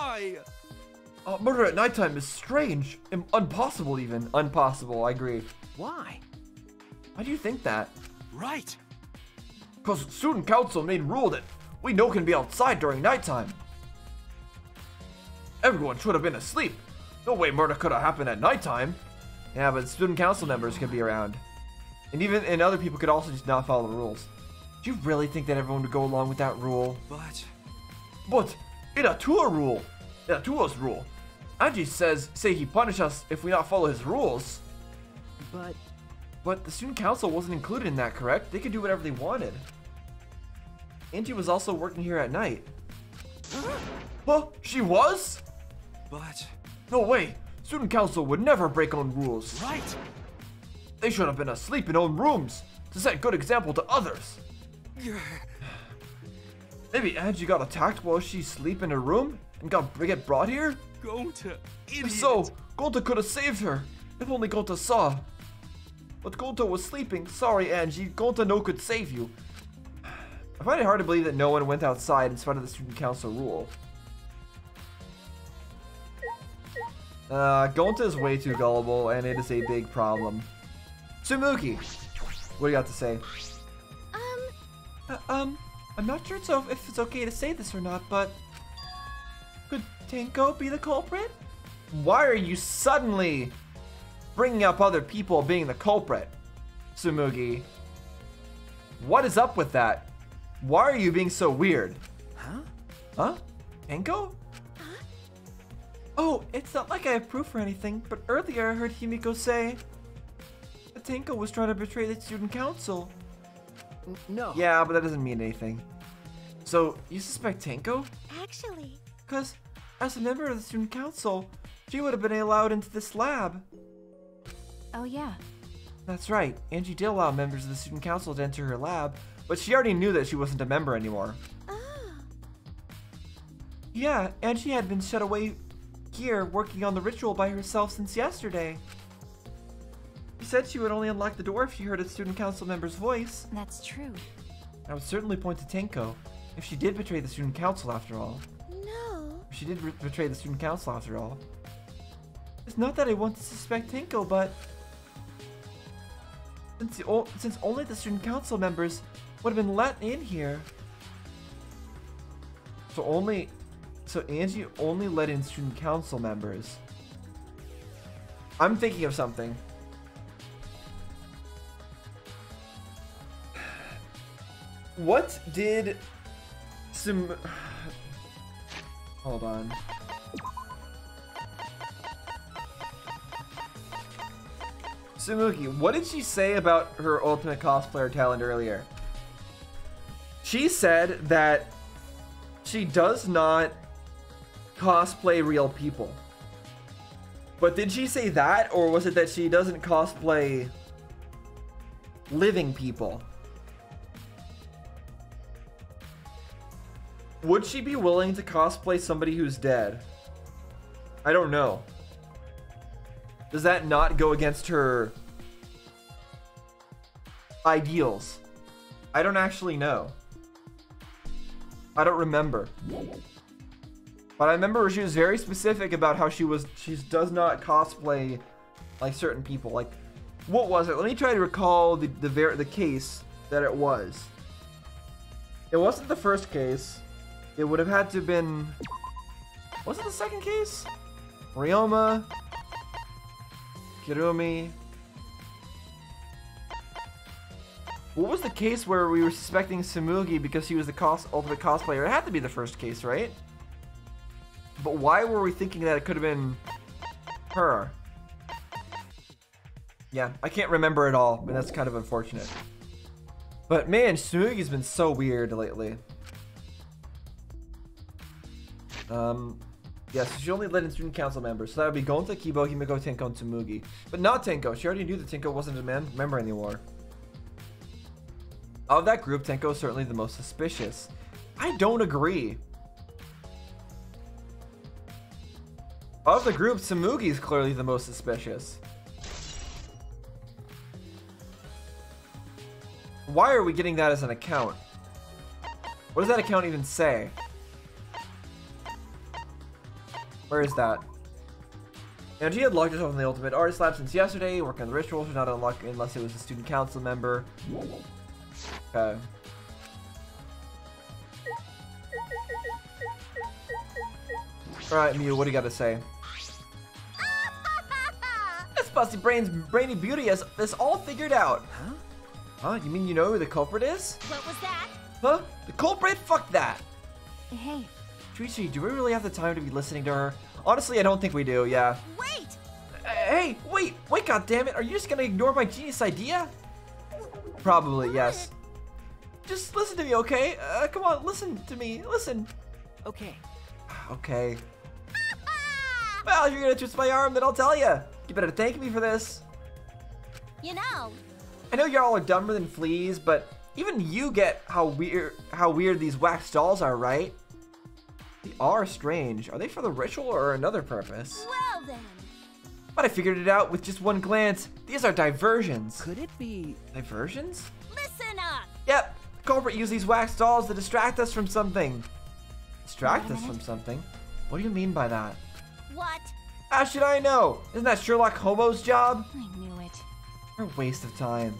Why? Uh, murder at nighttime is strange. Im- impossible, even. Impossible, I agree. Why? Why do you think that? Right. Because student council made rule that we no can be outside during nighttime. Everyone should have been asleep. No way murder could have happened at nighttime. Yeah, but student council members could be around. And even and other people could also just not follow the rules. Do you really think that everyone would go along with that rule? But But in a tour rule, a tour's rule, Angie says say he punish us if we not follow his rules. but But the student council wasn't included in that, correct? They could do whatever they wanted. Angie was also working here at night. Uh-huh. Huh? She was? but No way. Student council would never break own rules. right. They should have been asleep in own rooms to set good example to others. Maybe Angie got attacked while she sleep in her room and got get brought here? Go to idiot. If so, Gonta could have saved her. If only Gonta saw. But Gonta was sleeping. Sorry, Angie. Gonta no could save you. I find it hard to believe that no one went outside in spite of the student council rule. Uh, Gonta is way too gullible, and it is a big problem. Tsumugi, what do you got to say? Um, Uh, um, I'm not sure so if it's okay to say this or not, but could Tenko be the culprit? Why are you suddenly bringing up other people being the culprit, Tsumugi? What is up with that? Why are you being so weird? Huh? Huh? Tenko? Oh, it's not like I have proof or anything, but earlier I heard Himiko say that Tenko was trying to betray the student council. N- no. Yeah, but that doesn't mean anything. So, you suspect Tenko? actually, Because, as a member of the student council, she would have been allowed into this lab. oh yeah. That's right, Angie did allow members of the student council to enter her lab, but she already knew that she wasn't a member anymore. Ah, Yeah, Angie had been shut away here working on the ritual by herself since yesterday. She said she would only unlock the door if she heard a student council member's voice. that's true. I would certainly point to Tenko, if she did betray the student council after all. No. She did betray the student council after all. It's not that I want to suspect Tenko, but since, the o- since only the student council members would have been let in here, so only, so Angie only let in student council members. I'm thinking of something. What did some? Hold on. Tsumugi, what did she say about her ultimate cosplayer talent earlier? She said that she does not cosplay real people. But did she say that, or was it that she doesn't cosplay living people? Would she be willing to cosplay somebody who's dead? I don't know. Does that not go against her ideals? I don't actually know. I don't remember. But I remember she was very specific about how she was she does not cosplay like certain people. Like what was it? Let me try to recall the the the case that it was. It wasn't the first case. It would have had to have been Was it the second case? Ryoma Kirumi What was the case where we were suspecting Tsumugi because he was the cos- ultimate cosplayer? It had to be the first case, right? But why were we thinking that it could have been her? Yeah, I can't remember it all, and that's kind of unfortunate. But man, Tsumugi's been so weird lately. Um, yes, she only let in student council members, so that would be Gonta, Kibo, Himiko, Tenko, and Tsumugi. But not Tenko. She already knew that Tenko wasn't a man- member anymore. Of that group, Tenko is certainly the most suspicious. I don't agree. Of the group, Tsumugi is clearly the most suspicious. Why are we getting that as an account? What does that account even say? Where is that? And she had locked herself in the Ultimate Artist Lab since yesterday, working on the rituals, should not unlock unless it was a student council member. Okay. Alright, Miu, what do you got to say? This Busty Brain's brainy beauty has this all figured out. Huh? Huh? You mean you know who the culprit is? What was that? Huh? The culprit? Fuck that! Hey, Trici, do we really have the time to be listening to her? Honestly, I don't think we do, yeah. wait! Hey, wait, wait, goddammit, are you just gonna ignore my genius idea? Probably, yes. Just listen to me, okay? Uh, come on, listen to me, listen. Okay. Okay. Well, if you're gonna twist my arm, then I'll tell you. You better thank me for this. You know, I know y'all are dumber than fleas, but even you get how weird how weird these wax dolls are, right? They are strange. Are they for the ritual or another purpose? well then. But I figured it out with just one glance. These are diversions. Could it be? Diversions? Listen up! Yep. The culprit used these wax dolls to distract us from something. Distract Wait us from something? What do you mean by that? What? How should I know? Isn't that Sherlock Hobo's job? I knew it. What a waste of time.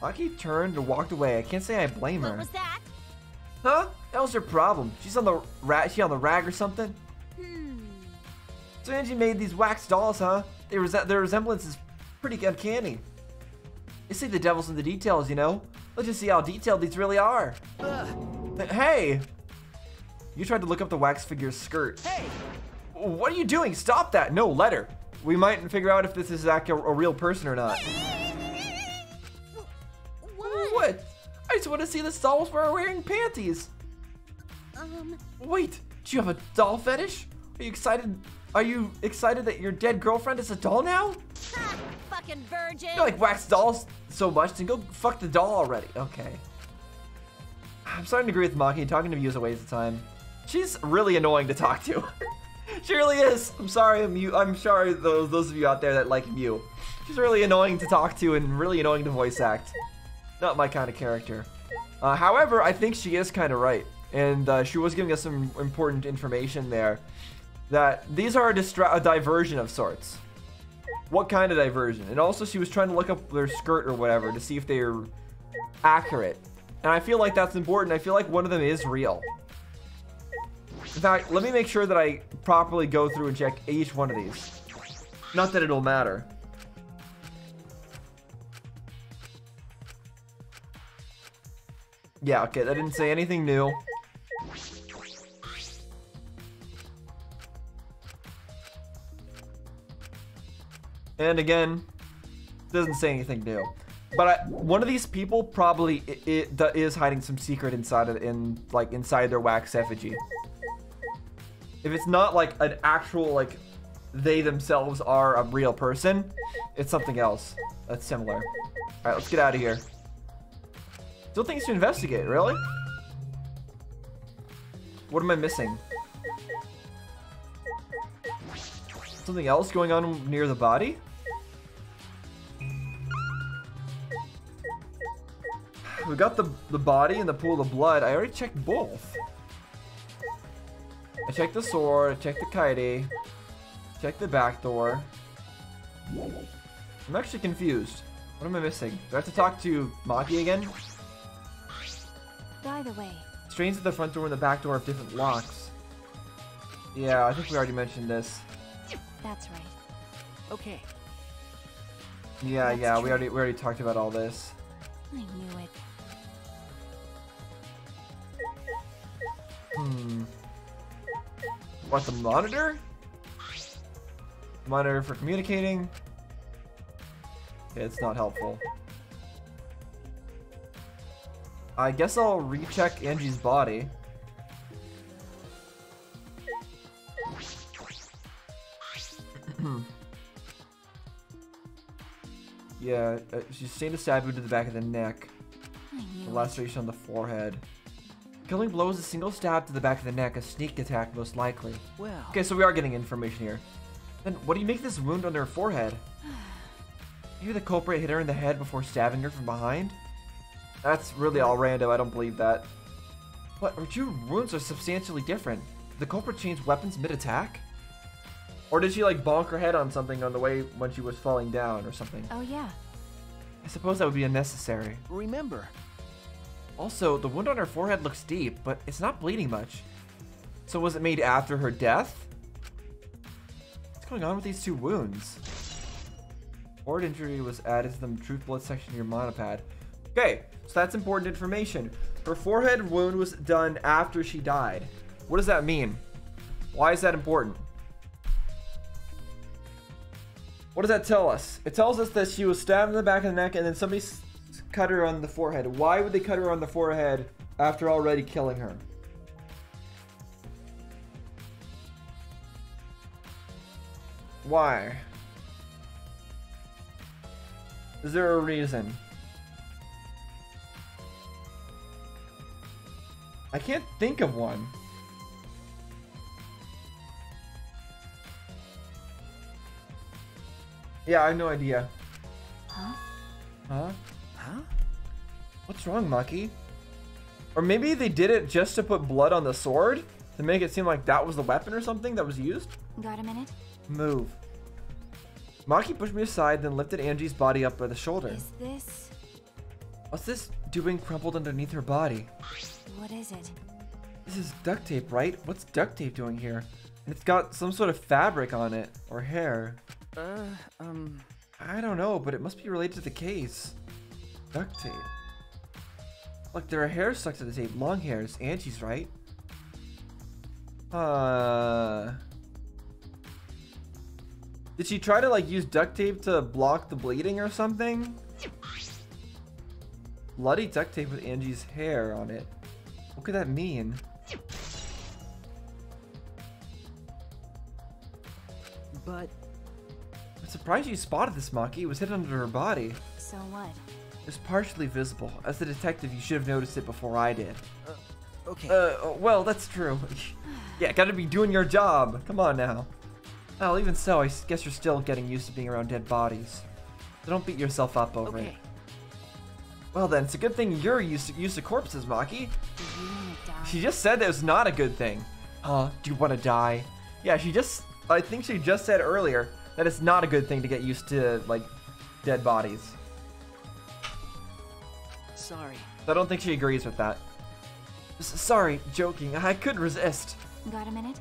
Maki turned and walked away. I can't say I blame What her. was that? Huh? That was her problem. She's on the rat. She on the rag or something. Hmm. So Angie made these wax dolls, huh? They res- their resemblance is pretty uncanny. They say the devil's in the details, you know. Let's just see how detailed these really are. Ugh. Hey! You tried to look up the wax figure's skirt. Hey! What are you doing? Stop that! No, let her. We might figure out if this is like a, a real person or not. What? I just want to see the dolls were wearing panties. Um, Wait, do you have a doll fetish? Are you excited? Are you excited that your dead girlfriend is a doll now? ha, fucking virgin! You like wax dolls so much, then go fuck the doll already. Okay. I'm starting to agree with Maki. Talking to you is a waste of time. She's really annoying to talk to. she really is. I'm sorry, I'm. I'm sorry those those of you out there that like Miu. She's really annoying to talk to and really annoying to voice act. Not my kind of character. Uh, however, I think she is kind of right, and uh, she was giving us some important information there. That these are a, a diversion of sorts. What kind of diversion? And also, she was trying to look up their skirt or whatever to see if they're accurate. And I feel like that's important. I feel like one of them is real. In fact, let me make sure that I properly go through and check each one of these. Not that it'll matter. Yeah, okay, that didn't say anything new. And again, doesn't say anything new. But I, one of these people probably it, that is hiding some secret inside of in like inside their wax effigy. If it's not like an actual like they themselves are a real person, it's something else that's similar. All right, let's get out of here. Still things to investigate, really? What am I missing? Something else going on near the body? We got the the body and the pool of blood. I already checked both. I checked the sword, I checked the kaide, checked the back door. I'm actually confused. What am I missing? Do I have to talk to Maki again? By the way, Strains at the front door and the back door have different locks. Yeah, I think we already mentioned this. that's right. Okay. Yeah, That's yeah, we already we already talked about all this. I knew it. Hmm. What the monitor? Monitor for communicating. Okay, it's not helpful. I guess I'll recheck Angie's body. yeah, uh, she's sustained a stab wound to the back of the neck. I A knew it. laceration on the forehead. Killing blow is a single stab to the back of the neck, a sneak attack most likely. Well. Okay, so we are getting information here. Then what do you make this wound on her forehead? Maybe the culprit hit her in the head before stabbing her from behind? That's really all random, I don't believe that. But her two wounds are substantially different. the culprit changed weapons mid-attack? Or did she like bonk her head on something on the way when she was falling down or something? Oh, yeah. I suppose that would be unnecessary. Remember, Also, the wound on her forehead looks deep, but it's not bleeding much. So was it made after her death? What's going on with these two wounds? Forehead injury was added to the truth blood section of your monopad. Okay, so that's important information. Her forehead wound was done after she died. What does that mean? Why is that important? What does that tell us? It tells us that she was stabbed in the back of the neck and then somebody cut her on the forehead. Why would they cut her on the forehead after already killing her? Why? Is there a reason? I can't think of one. Yeah, I have no idea. Huh? Huh? huh? What's wrong, Maki? Or maybe they did it just to put blood on the sword? To make it seem like that was the weapon or something that was used? Got a minute? Move. Maki pushed me aside, then lifted Angie's body up by the shoulder. Is this. What's this doing crumpled underneath her body? What is it? This is duct tape, right? What's duct tape doing here? And it's got some sort of fabric on it, or hair. Uh, um, I don't know, but it must be related to the case. Duct tape. Look, there are hairs stuck to the tape. Long hairs. Angie's right. Uh. Did she try to like use duct tape to block the bleeding or something? Bloody duct tape with Angie's hair on it. What could that mean? but I'm surprised you spotted this monkey. It was hidden under her body. So what? It's partially visible. As the detective, you should have noticed it before I did. okay. Uh, well, that's true. yeah, gotta be doing your job. Come on now. Well, even so, I guess you're still getting used to being around dead bodies. So don't beat yourself up over it. Well then, it's a good thing you're used to, used to corpses, Maki. Do you die? She just said that was not a good thing. Huh? Do you want to die? Yeah, she just. I think she just said earlier that it's not a good thing to get used to, like, dead bodies. Sorry. I don't think she agrees with that. S- sorry, joking. I could resist. Got a minute?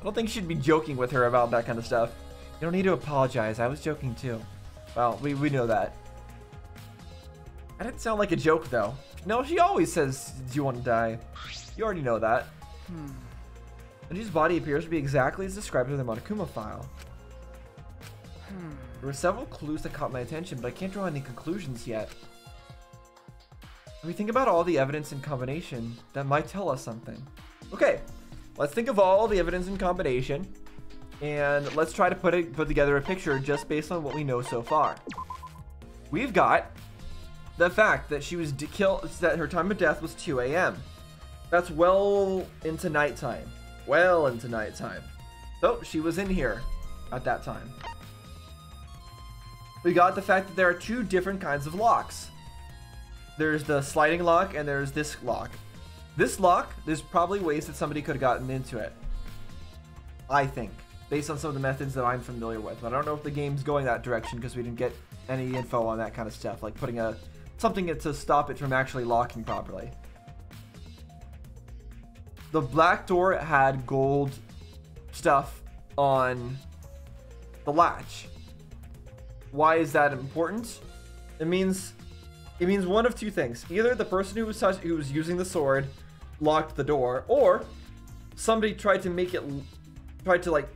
I don't think she'd be joking with her about that kind of stuff. You don't need to apologize. I was joking too. Well, we, we know that. That didn't sound like a joke though. No, she always says, Do you want to die? You already know that. Hmm. Angie's body appears to be exactly as described in the Monokuma file. Hmm. There were several clues that caught my attention, but I can't draw any conclusions yet. When we think about all the evidence in combination, that might tell us something. Okay, let's think of all the evidence in combination, and let's try to put it put together a picture just based on what we know so far. We've got the fact that she was de- killed, that her time of death was 2 a.m. That's well into nighttime. Well into nighttime. So she was in here at that time. We got the fact that there are two different kinds of locks. There's the sliding lock and there's this lock. This lock, there's probably ways that somebody could have gotten into it. I think, based on some of the methods that I'm familiar with. But I don't know if the game's going that direction because we didn't get any info on that kind of stuff, like putting a something to stop it from actually locking properly. The black door had gold stuff on the latch. Why is that important? It means it means one of two things. Either the person who was who was using the sword locked the door, or somebody tried to make it tried to like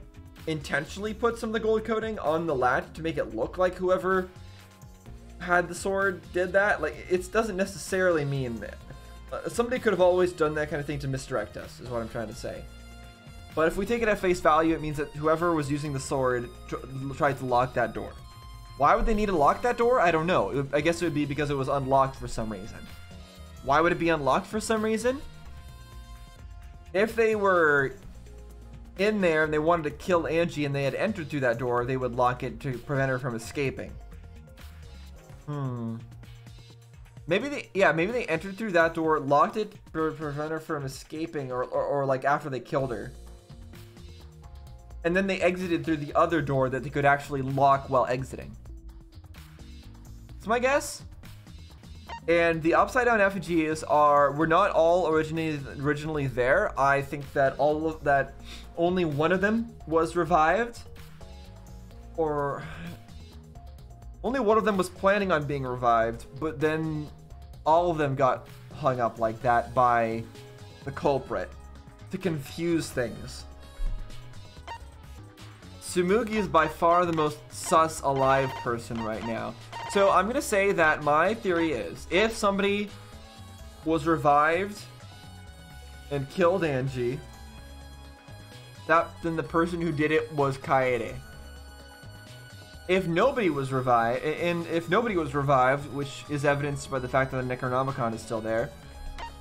intentionally put some of the gold coating on the latch to make it look like whoever had the sword did that. Like it doesn't necessarily mean that uh, somebody could have always done that kind of thing to misdirect us. Is what I'm trying to say. But if we take it at face value, it means that whoever was using the sword tr- tried to lock that door. Why would they need to lock that door? I don't know. I guess it would be because it was unlocked for some reason. Why would it be unlocked for some reason? If they were in there and they wanted to kill Angie and they had entered through that door, they would lock it to prevent her from escaping. Hmm. Maybe they, yeah, maybe they entered through that door, locked it to prevent her from escaping, or, or, or like after they killed her. And then they exited through the other door that they could actually lock while exiting. That's my guess. And the upside down effigies are were not all originally originally there. I think that all of that only one of them was revived. Or only one of them was planning on being revived, but then all of them got hung up like that by the culprit to confuse things. Tsumugi is by far the most sus alive person right now. So I'm gonna say that my theory is if somebody was revived and killed Angie, that then the person who did it was Kaede. If nobody was revived, and if nobody was revived, which is evidenced by the fact that the Necronomicon is still there,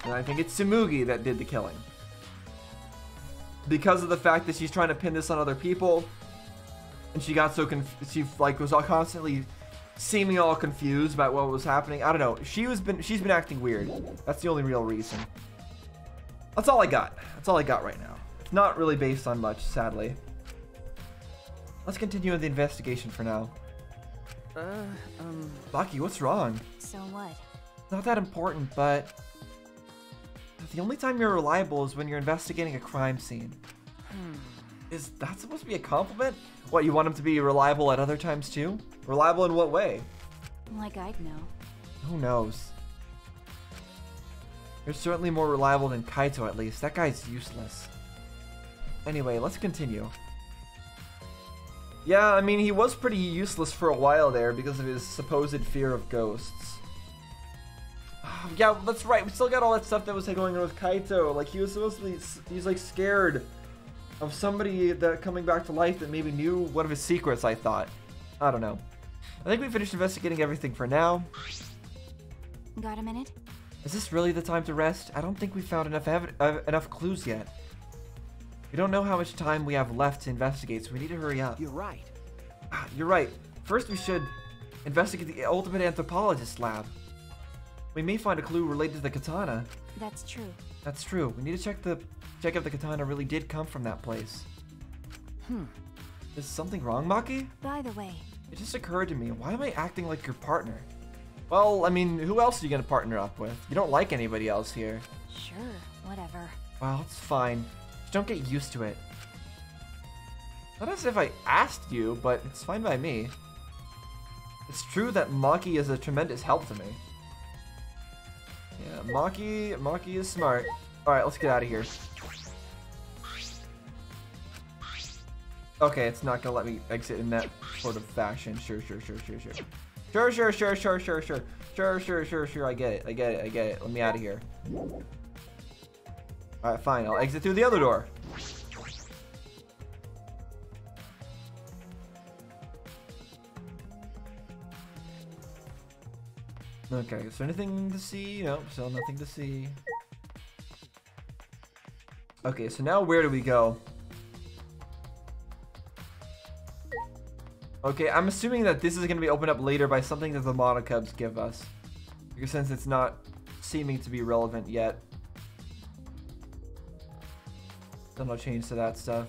then I think it's Tsumugi that did the killing. Because of the fact that she's trying to pin this on other people, and she got so conf- she like was all constantly seeming all confused about what was happening. I don't know. She was been she's been acting weird. That's the only real reason. That's all I got. That's all I got right now. It's not really based on much, sadly. Let's continue with the investigation for now. Uh, um, Maki, what's wrong? So what? Not that important, but the only time you're reliable is when you're investigating a crime scene. Is that supposed to be a compliment? What, you want him to be reliable at other times too? Reliable in what way? Like I'd know. Who knows? You're certainly more reliable than Kaito at least. That guy's useless. Anyway, let's continue. Yeah, I mean, he was pretty useless for a while there because of his supposed fear of ghosts. yeah, that's right. We still got all that stuff that was going on with Kaito. Like, he was supposed to be, he's like scared of somebody that coming back to life that maybe knew one of his secrets, I thought. I don't know. I think we finished investigating everything for now. Got a minute? Is this really the time to rest? I don't think we found enough uh, enough clues yet. We don't know how much time we have left to investigate, so we need to hurry up. you're right. Ah, You're right. First, we should investigate the Ultimate Anthropologist lab. We may find a clue related to the katana. That's true. That's true. We need to check the check if the katana really did come from that place. Hmm. Is something wrong, Maki? By the way, It just occurred to me. Why am I acting like your partner? Well, I mean, who else are you gonna partner up with? You don't like anybody else here. sure, whatever. Well, it's fine. Just don't get used to it. Not as if I asked you, but it's fine by me. It's true that Maki is a tremendous help to me. Yeah, Maki, Maki is smart. Alright, let's get out of here. Okay, it's not gonna let me exit in that sort of fashion. Sure, sure, sure, sure, sure. Sure, sure, sure, sure, sure, sure. Sure, sure, sure, sure, I get it, I get it, I get it. Let me out of here. Alright, fine, I'll exit through the other door. Okay, is there anything to see? Nope, still nothing to see. Okay, so now where do we go? Okay, I'm assuming that this is going to be opened up later by something that the Monokubs give us. Because since it's not seeming to be relevant yet. Then I'll change to that stuff.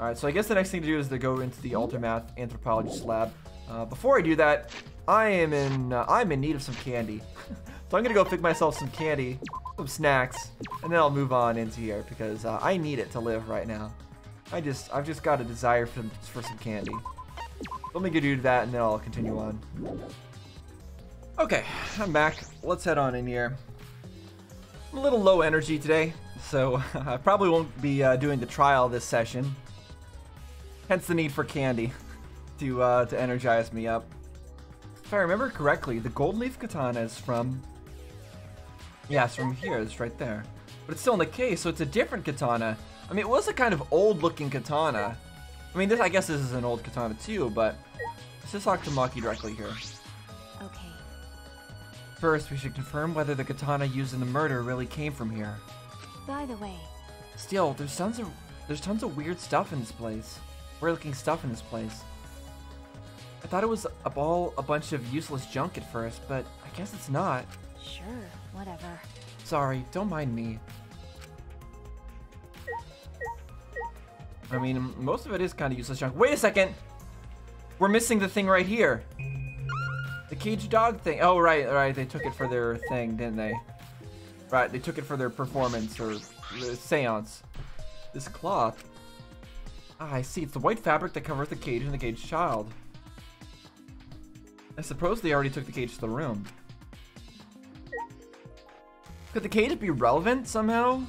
Alright, so I guess the next thing to do is to go into the Ultimate Anthropologist lab. Uh, before I do that, I am in uh, I'm in need of some candy. so I'm gonna go pick myself some candy, some snacks, and then I'll move on into here because uh, I need it to live right now. I just I've just got a desire for for some candy. Let me go do that and then I'll continue on. Okay, I'm back. Let's head on in here. I'm a little low energy today, so I probably won't be uh, doing the trial this session. Hence the need for candy to uh, to energize me up. If I remember correctly, the gold leaf katana is from. Yeah, it's from here. It's right there. But it's still in the case, so it's a different katana. I mean, it was a kind of old-looking katana. I mean, this I guess this is an old katana too, but let's just talk to Maki directly here. Okay. First, we should confirm whether the katana used in the murder really came from here. By the way, Still, there's tons of there's tons of weird stuff in this place. Weird looking stuff in this place. I thought it was a ball, a bunch of useless junk at first, but I guess it's not. Sure, whatever. Sorry, don't mind me. I mean, most of it is kind of useless junk. Wait a second! We're missing the thing right here. Cage dog thing. Oh, right, right. They took it for their thing, didn't they? Right, they took it for their performance or seance. This cloth. Ah, I see. It's the white fabric that covers the cage and the caged child. I suppose they already took the cage to the room. Could the cage be relevant somehow?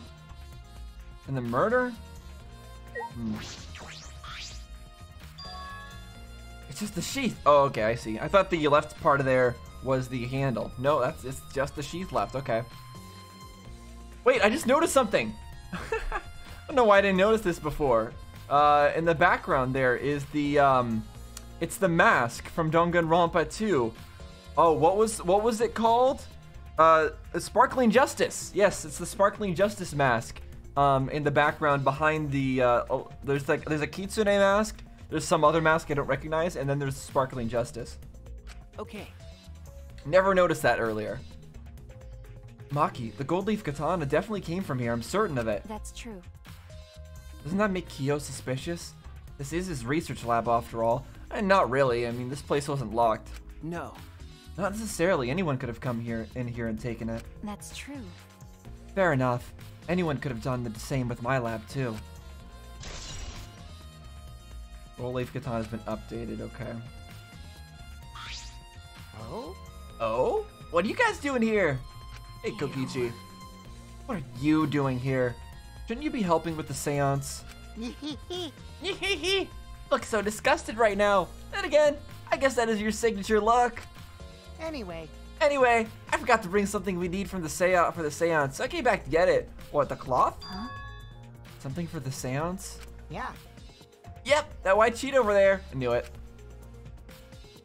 In the murder? Hmm. Just the sheath. Oh, okay, I see. I thought the left part of there was the handle. No, that's it's just the sheath left. Okay. Wait, I just noticed something. I don't know why I didn't notice this before. Uh, in the background there is the um, it's the mask from Danganronpa 2. Oh, what was what was it called? Uh, Sparkling Justice. Yes, it's the Sparkling Justice mask. Um, in the background behind the uh, oh, there's like there's a Kitsune mask. There's some other mask I don't recognize, and then there's Sparkling Justice. Okay. Never noticed that earlier. Maki, the gold leaf katana definitely came from here. I'm certain of it. That's true. Doesn't that make Kiyo suspicious? This is his research lab after all. And not really. I mean, this place wasn't locked. No. Not necessarily. Anyone could have come here in here and taken it. That's true. Fair enough. Anyone could have done the same with my lab too. Gold leaf katana's been updated. Okay. Oh? Oh? What are you guys doing here? Hey, Kokichi. What are you doing here? Shouldn't you be helping with the seance? Look so disgusted right now. Then again, I guess that is your signature look. Anyway, Anyway, I forgot to bring something we need from the seance for the seance. I came back to get it. What, the cloth? Huh? Something for the seance? yeah. Yep, that white sheet over there. I knew it.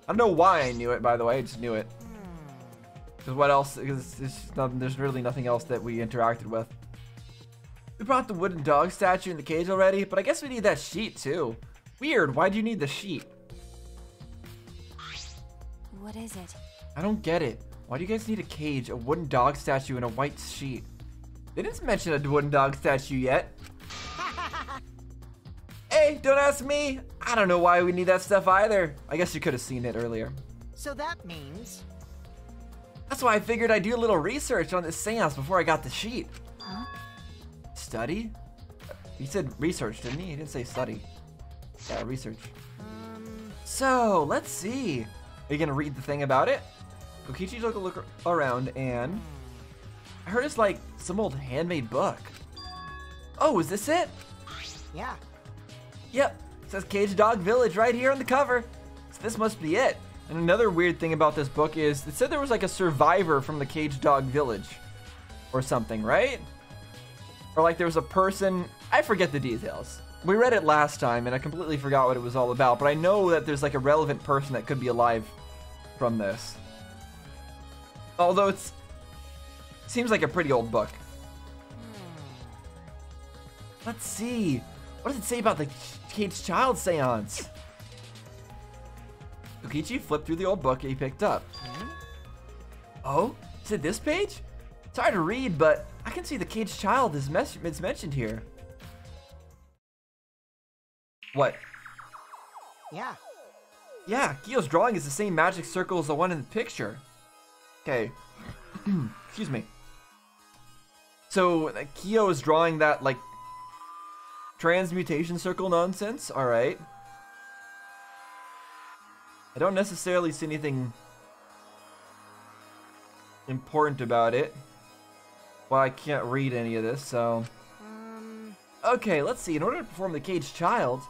I don't know why I knew it, by the way. I just knew it. Hmm. Because what else? Because there's really nothing else that we interacted with. We brought the wooden dog statue in the cage already, but I guess we need that sheet too. Weird, why do you need the sheet? What is it? I don't get it. Why do you guys need a cage, a wooden dog statue, and a white sheet? They didn't mention a wooden dog statue yet. Hey, don't ask me. I don't know why we need that stuff either. I guess you could have seen it earlier. So that means That's why I figured I'd do a little research on this seance before I got the sheet. Huh? Study? He said research, didn't he? He didn't say study. Yeah, research. Um. So, let's see. Are you gonna read the thing about it? Kokichi took a look around and I heard it's like some old handmade book. Oh, is this it? yeah. Yep, it says Cage Dog Village right here on the cover. So this must be it. And another weird thing about this book is it said there was like a survivor from the Cage Dog Village or something, right? Or like there was a person, I forget the details. We read it last time and I completely forgot what it was all about, but I know that there's like a relevant person that could be alive from this. Although it's seems like a pretty old book. Let's see. What does it say about the Caged Child seance? Kokichi flipped through the old book he picked up. Hmm? Oh, is it this page? It's hard to read, but I can see the Caged Child is, mes- is mentioned here. What? Yeah. Yeah, Kiyo's drawing is the same magic circle as the one in the picture. Okay. Excuse me. So, Kiyo is drawing that, like, transmutation circle nonsense? Alright. I don't necessarily see anything important about it. Well, I can't read any of this, so... Um, Okay, let's see. In order to perform the caged child,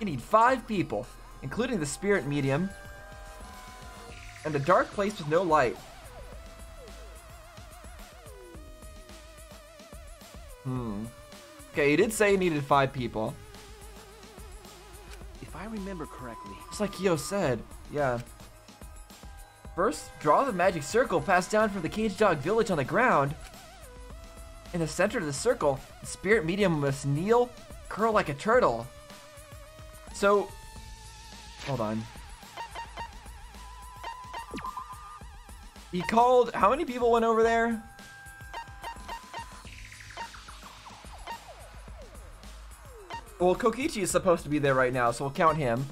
you need five people, including the spirit medium, and a dark place with no light. Hmm. Okay, he did say he needed five people. If I remember correctly, Just like Kiyo said, yeah. First, draw the magic circle passed down from the cage dog village on the ground. In the center of the circle, the spirit medium must kneel, curl like a turtle. So, Hold on. He called. How many people went over there? Well, Kokichi is supposed to be there right now, so we'll count him.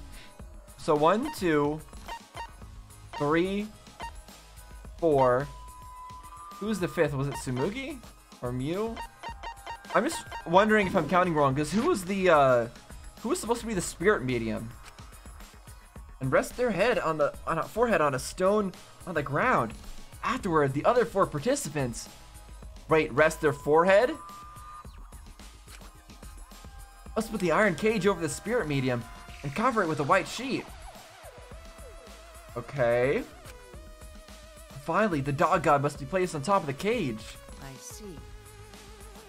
So one, two, three, four. Who's the fifth? Was it Sumugi or Miu? I'm just wondering if I'm counting wrong, because who was the uh, who was supposed to be the spirit medium? And rest their head on the on a forehead on a stone on the ground. Afterward, the other four participants, right, rest their forehead. Let's put the iron cage over the spirit medium and cover it with a white sheet. Okay. Finally, the dog god must be placed on top of the cage. I see.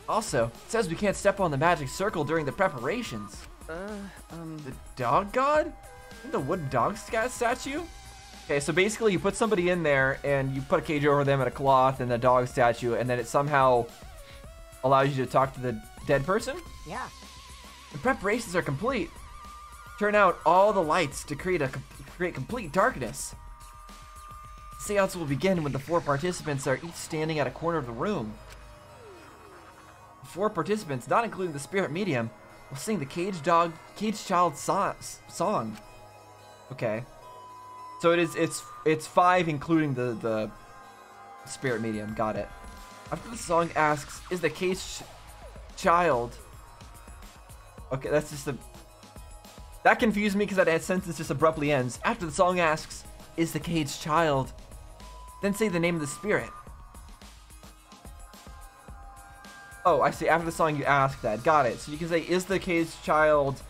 Also, it says we can't step on the magic circle during the preparations. Uh, um, The dog god? The wooden dog statue? Okay, so basically you put somebody in there and you put a cage over them and a cloth and a dog statue, and then it somehow allows you to talk to the dead person? Yeah. The preparations are complete. Turn out all the lights to create a create complete darkness. The seance will begin when the four participants are each standing at a corner of the room. The four participants, not including the spirit medium, will sing the cage dog, cage child so- song. Okay. So it is it's it's five including the the spirit medium. Got it. After the song asks, "Is the cage ch- child?" Okay, that's just a. That confused me because that sentence just abruptly ends. After the song asks, "Is the cage child?" Then say the name of the spirit. Oh, I see. After the song, you ask that. Got it. So you can say, "Is the cage child?"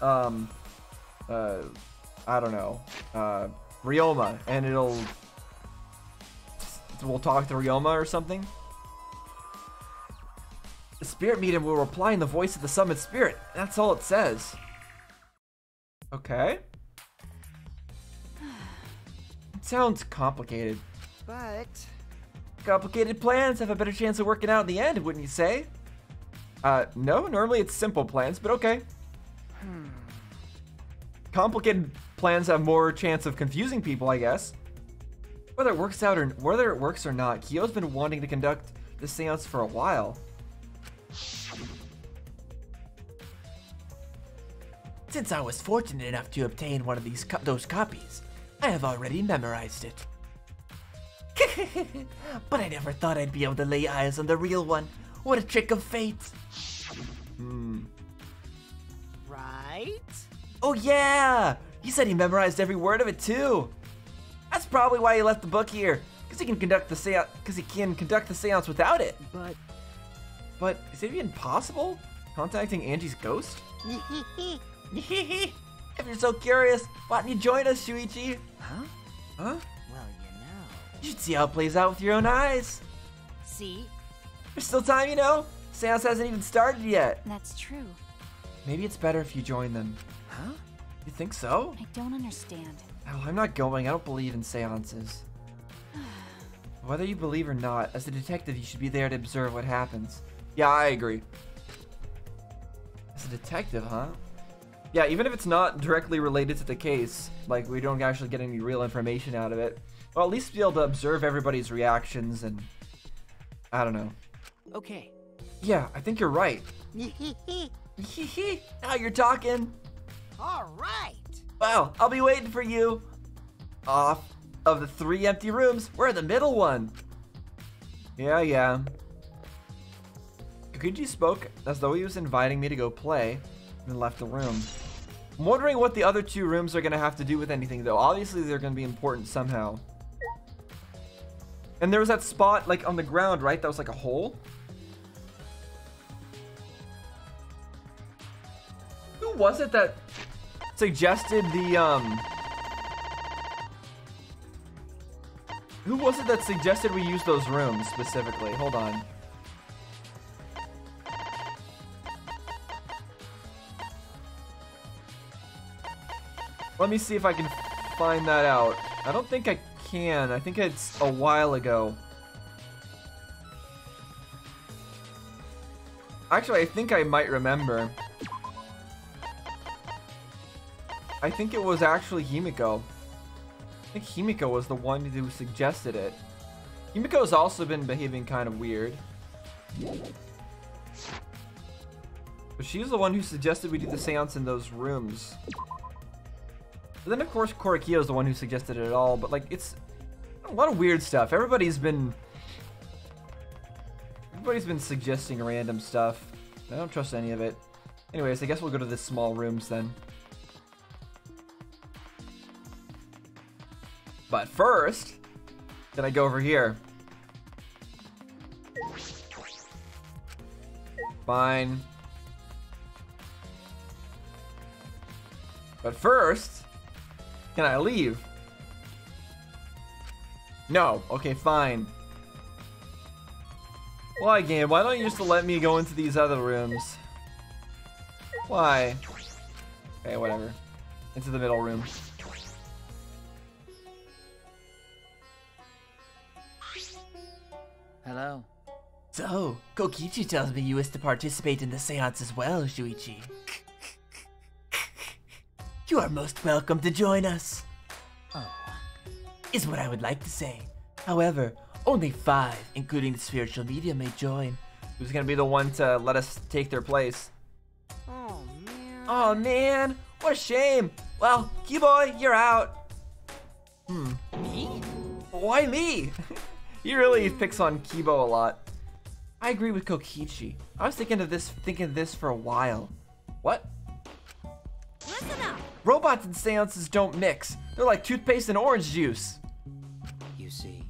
Um, uh, I don't know, uh, Ryoma, and it'll. We'll talk to Ryoma or something. The spirit medium will reply in the voice of the summoned spirit. That's all it says. Okay. It sounds complicated. But Complicated plans have a better chance of working out in the end, wouldn't you say? Uh, no, normally it's simple plans, but okay. Hmm. Complicated plans have more chance of confusing people, I guess. Whether it works out or whether it works or not, Kiyo's been wanting to conduct the seance for a while. Since I was fortunate enough to obtain one of these co- those copies, I have already memorized it. but I never thought I'd be able to lay eyes on the real one. What a trick of fate. Hmm. right? Oh yeah! He said he memorized every word of it too. That's probably why he left the book here, because he can conduct the seance. Because he can conduct the seance without it. But But is it even possible? Contacting Angie's ghost? if you're so curious, why don't you join us, Shuichi? huh? Huh? Well, you know. You should see how it plays out with your own eyes. See? There's still time, you know. Seance hasn't even started yet. That's true. Maybe it's better if you join them. Huh? You think so? I don't understand. Oh, I'm not going. I don't believe in seances. Whether you believe or not, as a detective, you should be there to observe what happens. Yeah, I agree. As a detective, huh? Yeah, even if it's not directly related to the case, like we don't actually get any real information out of it, well, at least be able to observe everybody's reactions and. I don't know. okay. Yeah, I think you're right. now you're talking. All right. Well, I'll be waiting for you. Off of the three empty rooms, we're the middle one. Yeah, yeah. Kuji spoke as though he was inviting me to go play, and left the room. I'm wondering what the other two rooms are gonna have to do with anything, though. Obviously, they're gonna be important somehow. And there was that spot, like, on the ground, right? That was like a hole. Who was it that suggested the um Who was it that suggested we use those rooms specifically? Hold on. Let me see if I can find that out. I don't think I can. I think it's a while ago. Actually, I think I might remember. I think it was actually Himiko. I think Himiko was the one who suggested it. Himiko's also been behaving kind of weird. But she's the one who suggested we do the seance in those rooms. But then of course Korakio is the one who suggested it all, but like it's a lot of weird stuff. Everybody's been everybody's been suggesting random stuff. I don't trust any of it. Anyways, I guess we'll go to the small rooms then. But first, then I go over here. Fine. But first, can I leave? No. Okay, fine. Why, game? Why don't you just let me go into these other rooms? Why? Okay, whatever. Into the middle room. Hello. So, Kokichi tells me you wish to participate in the seance as well, Shuichi. You are most welcome to join us, Oh, is what I would like to say. However, only five, including the spiritual media, may join. Who's gonna be the one to let us take their place? Oh, man. Oh man, what a shame. Well, Keyboy, you're out. Hmm. Me? Why me? he really picks on Kibo a lot. I agree with Kokichi. I was thinking of this thinking of this for a while. What? Robots and seances don't mix. They're like toothpaste and orange juice. you see.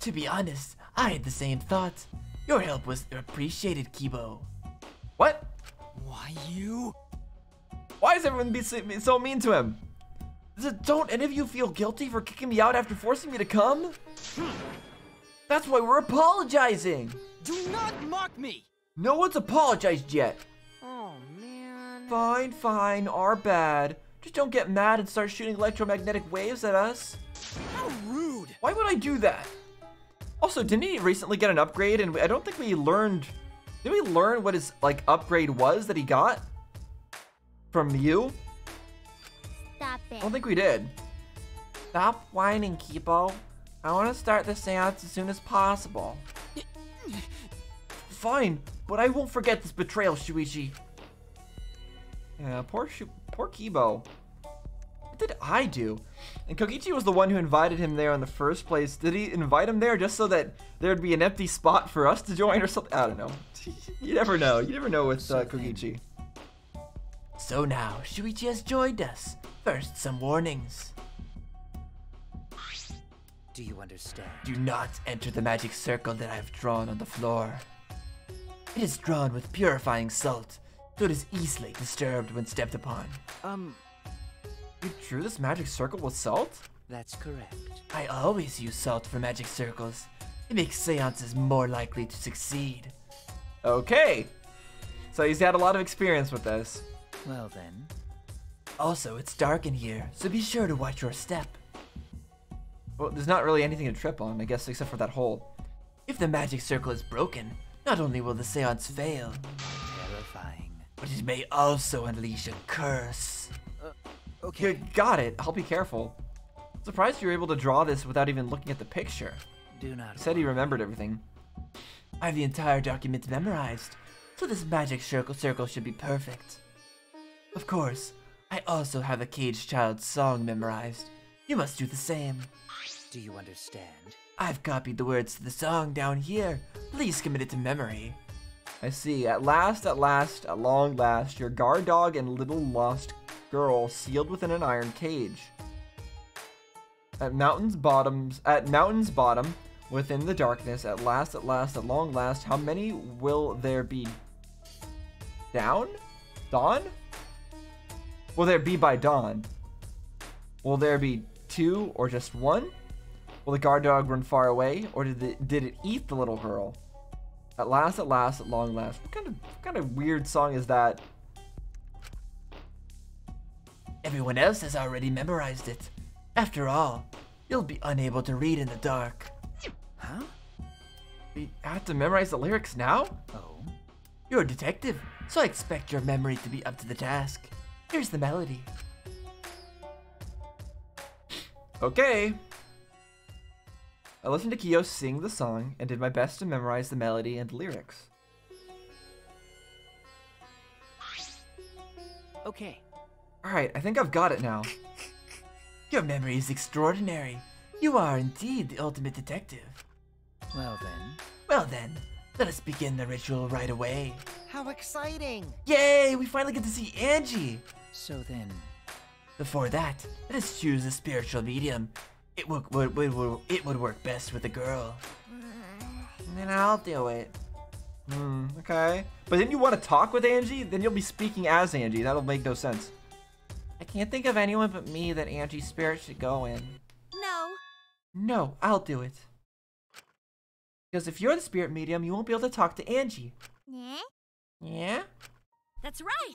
To be honest, I had the same thought. Your help was appreciated, Kibo. What? Why you? Why is everyone be so so mean to him? Don't any of you feel guilty for kicking me out after forcing me to come? That's why we're apologizing. Do not mock me! No one's apologized yet. Oh, man. Fine, fine, our bad. Just don't get mad and start shooting electromagnetic waves at us. How rude! Why would I do that? Also, didn't he recently get an upgrade? And I don't think we learned. Did we learn what his like upgrade was that he got from you? Stop it. I don't think we did. Stop whining, Kibo. I want to start the seance as soon as possible. Fine, but I won't forget this betrayal, Shuichi. Yeah, poor Shu- poor Kibo. What did I do? And Kokichi was the one who invited him there in the first place. Did he invite him there just so that there'd be an empty spot for us to join or something? I don't know. you never know. You never know with uh, Kokichi. So now, Shuichi has joined us. First, some warnings. Do you understand? Do not enter the magic circle that I have drawn on the floor. It is drawn with purifying salt, it is easily disturbed when stepped upon. Um, You drew this magic circle with salt? that's correct. I always use salt for magic circles. It makes seances more likely to succeed. Okay. So he's had a lot of experience with this. Well then, Also, it's dark in here, so be sure to watch your step. Well, there's not really anything to trip on, I guess, except for that hole. If the magic circle is broken, not only will the seance fail. But it may also unleash a curse. You Okay, got it. I'll be careful. Surprised you were able to draw this without even looking at the picture. do not. He said he remembered everything. I have the entire document memorized, so this magic circle circle should be perfect. Of course, I also have a Caged Child song memorized. You must do the same. Do you understand? I've copied the words to the song down here. Please commit it to memory. I see. At last, at last, at long last, your guard dog and little lost girl sealed within an iron cage. At mountain's bottoms, at mountain's bottom, within the darkness, at last, at last, at long last, how many will there be? Down? Dawn? Will there be by dawn? Will there be two or just one? Will the guard dog run far away, or did it, did it eat the little girl? At last, at last, at long last. What kind of what kind of weird song is that? Everyone else has already memorized it. After all, you'll be unable to read in the dark. Huh? We have to memorize the lyrics now? Oh, You're a detective, so I expect your memory to be up to the task. Here's the melody. Okay. I listened to Kiyo sing the song and did my best to memorize the melody and lyrics. Okay. Alright, I think I've got it now. Your memory is extraordinary. You are indeed the ultimate detective. Well then. Well then, let us begin the ritual right away. How exciting! Yay! We finally get to see Angie! So then. Before that, let us choose a spiritual medium. It would, would, would, would- it would work best with a girl. Then I'll do it. Hmm, okay. But then you want to talk with Angie? Then you'll be speaking as Angie. That'll make no sense. I can't think of anyone but me that Angie's spirit should go in. No. No, I'll do it. Because if you're the spirit medium, you won't be able to talk to Angie. Yeah? Yeah? That's right.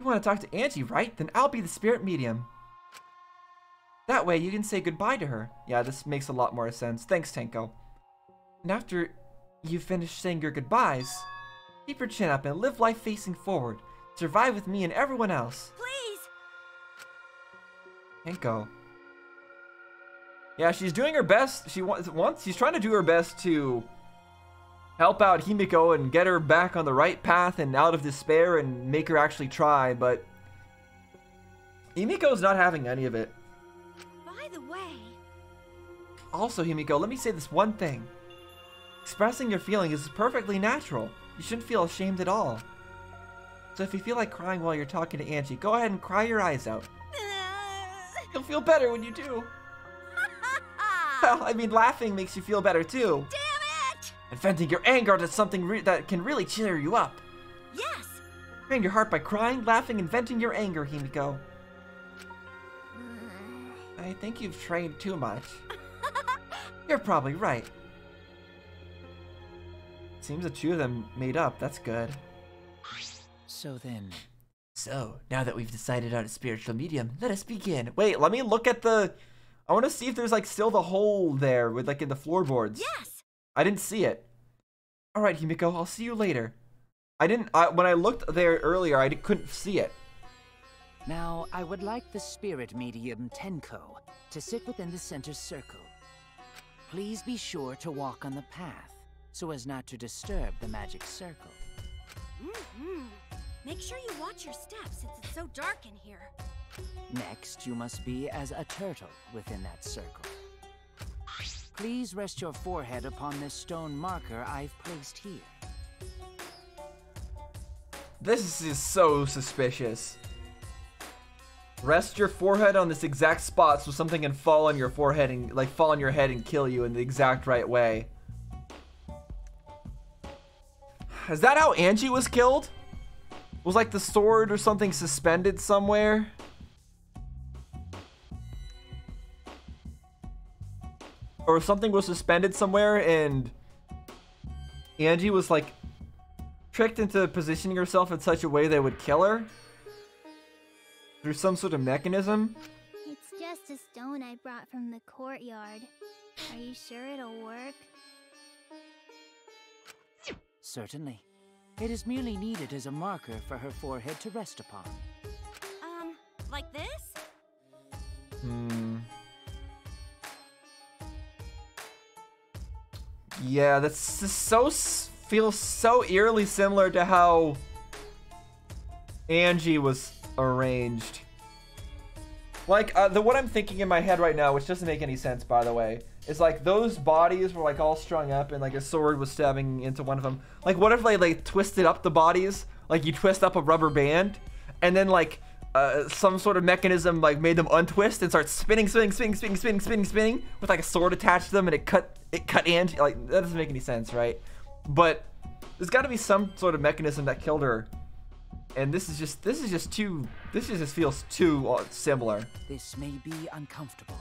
You want to talk to Angie, right? Then I'll be the spirit medium. That way you can say goodbye to her. Yeah, this makes a lot more sense. Thanks, Tenko. And after you finish saying your goodbyes, keep your chin up and live life facing forward. Survive with me and everyone else. Please. Tenko. Yeah, she's doing her best. She wants, wants she's trying to do her best to help out Himiko and get her back on the right path and out of despair and make her actually try, but Himiko's not having any of it. By the way, Also, Himiko, let me say this one thing. Expressing your feelings is perfectly natural. You shouldn't feel ashamed at all. So if you feel like crying while you're talking to Angie, go ahead and cry your eyes out. You'll feel better when you do. Well, I mean, laughing makes you feel better too. damn it! And venting your anger to something that can really cheer you up. Yes. Bring your heart by crying, laughing, and venting your anger, Himiko. I think you've trained too much. You're probably right. Seems the two of them made up. That's good. So then. So, now that we've decided on a spiritual medium, let us begin. Wait, let me look at the. I want to see if there's like still the hole there with like in the floorboards. Yes. I didn't see it. All right, Himiko, I'll see you later. I didn't. I, when I looked there earlier, I couldn't see it. Now, I would like the spirit medium Tenko to sit within the center circle. Please be sure to walk on the path so as not to disturb the magic circle. Mm-hmm. Make sure you watch your steps since it's so dark in here. Next, you must be as a turtle within that circle. Please rest your forehead upon this stone marker I've placed here. This is so suspicious. Rest your forehead on this exact spot so something can fall on your forehead and like fall on your head and kill you in the exact right way. Is that how Angie was killed? Was like the sword or something suspended somewhere? Or something was suspended somewhere and Angie was like tricked into positioning herself in such a way that would kill her? Through some sort of mechanism? It's just a stone I brought from the courtyard. Are you sure it'll work? Certainly. It is merely needed as a marker for her forehead to rest upon. Um, like this? Hmm. Yeah, that's so feels so eerily similar to how Angie was arranged. Like uh, the what I'm thinking in my head right now, which doesn't make any sense, by the way, is like those bodies were like all strung up, and like a sword was stabbing into one of them. Like, what if they like twisted up the bodies, like you twist up a rubber band, and then like uh, some sort of mechanism like made them untwist and start spinning, spinning, spinning, spinning, spinning, spinning, spinning, with like a sword attached to them, and it cut it cut Angie. Like that doesn't make any sense, right? But there's got to be some sort of mechanism that killed her, and this is just this is just too this just feels too uh, similar. This may be uncomfortable,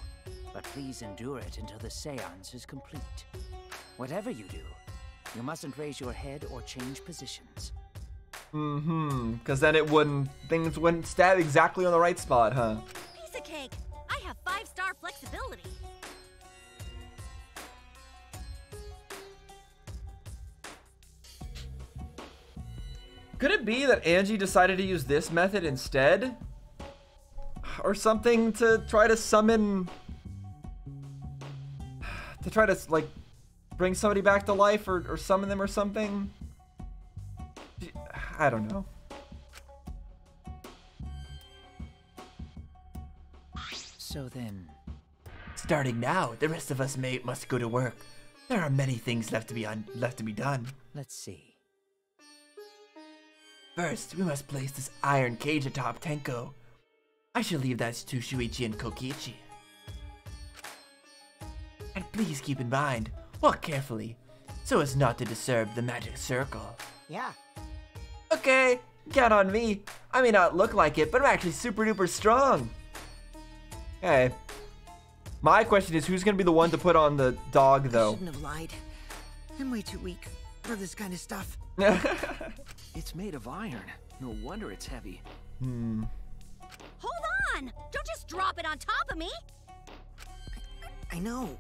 but please endure it until the seance is complete. Whatever you do, you mustn't raise your head or change positions. Mm-hmm. Because then it wouldn't things wouldn't stab exactly on the right spot, huh? Piece of cake. I have five star flexibility. Could it be that Angie decided to use this method instead? Or something to try to summon to try to like bring somebody back to life or, or summon them or something. I don't know. So then, Starting now, the rest of us may must go to work. There are many things left to be un- left to be done. let's see. First, we must place this iron cage atop Tenko. I shall leave that to Shuichi and Kokichi. And please keep in mind, walk carefully, so as not to disturb the magic circle. Yeah. Okay, count on me. I may not look like it, but I'm actually super duper strong. Okay. My question is, who's gonna be the one to put on the dog, though? I shouldn't have lied. I'm way too weak for this kind of stuff. It's made of iron. No wonder it's heavy. Hold on! Don't just drop it on top of me! I know.